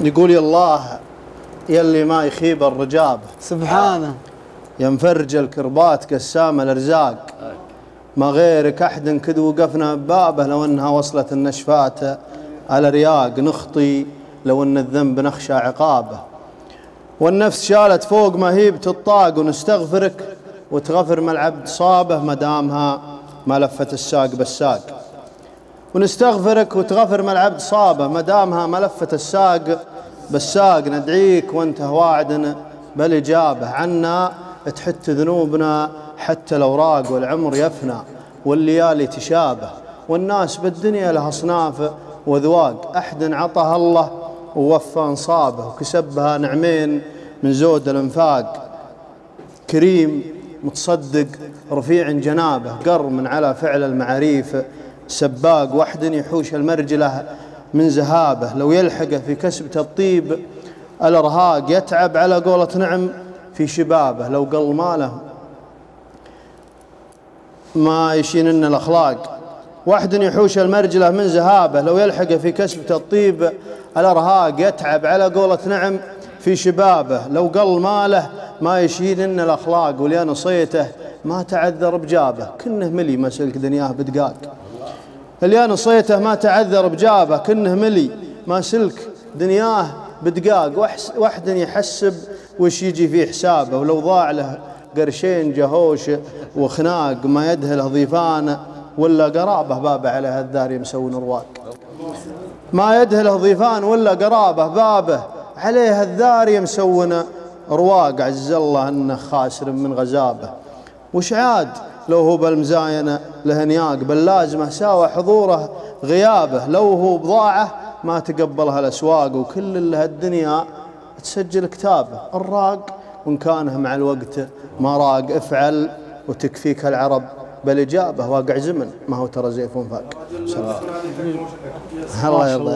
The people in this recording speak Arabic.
يقول يا الله يلي ما يخيب الرجاب. سبحانه. يا مفرج الكربات قسام الأرزاق. ما غيرك أحد كد وقفنا ببابه لو أنها وصلت النشفات على رياق نخطي لو أن الذنب نخشى عقابه. والنفس شالت فوق ما هي بتطاق ونستغفرك وتغفر ما العبد صابه ما دامها ما لفت الساق بالساق. ونستغفرك وتغفر ما العبد صابه ما دامها ما لفت الساق. بالساق ندعيك وانت واعدنا بالاجابه عنا. تحت ذنوبنا حتى الأوراق والعمر يفنى والليالي تشابه. والناس بالدنيا لها أصناف وذواق أحد عطاها الله ووفى أنصابه. وكسبها نعمين من زود الأنفاق. كريم متصدق رفيع جنابه. قر من على فعل المعاريف. سباق وحد يحوش المرجله من زهابه لو يلحقه في كسبة الطيب الإرهاق يتعب على قولة نعم في شبابه. لو قل ماله ما يشينن الأخلاق. واحد يحوش المرجله من زهابه لو يلحقه في كسبة الطيب الإرهاق يتعب على قولة نعم في شبابه. لو قل ماله ما يشيلن الأخلاق وليان نصيته ما تعذر بجابه. كنه ملي ما سلك دنياه بدقاق. اليان صيته ما تعذر بجابه كنه ملي. ما سلك دنياه بدقاق. واحد يحسب وش يجي في حسابه. ولو ضاع له قرشين جهوش وخناق ما يدهله ضيفان ولا قرابه. بابه على هالدار يمسون رواق ما يدهله ضيفان ولا قرابه. بابه عليه الذار يمسون رواق عز الله إنه خاسر من غزابه. وش عاد؟ لو هو بالمزاينة له نياق بل لازمه ساوى حضوره غيابه لو هو بضاعة ما تقبلها الأسواق وكل اللي هالدنيا تسجل كتابه. الراق وإن كانه مع الوقت ما راق افعل وتكفيك العرب بل إجابة واقع زمن. ما هو ترى زيف فاق. الله يرضى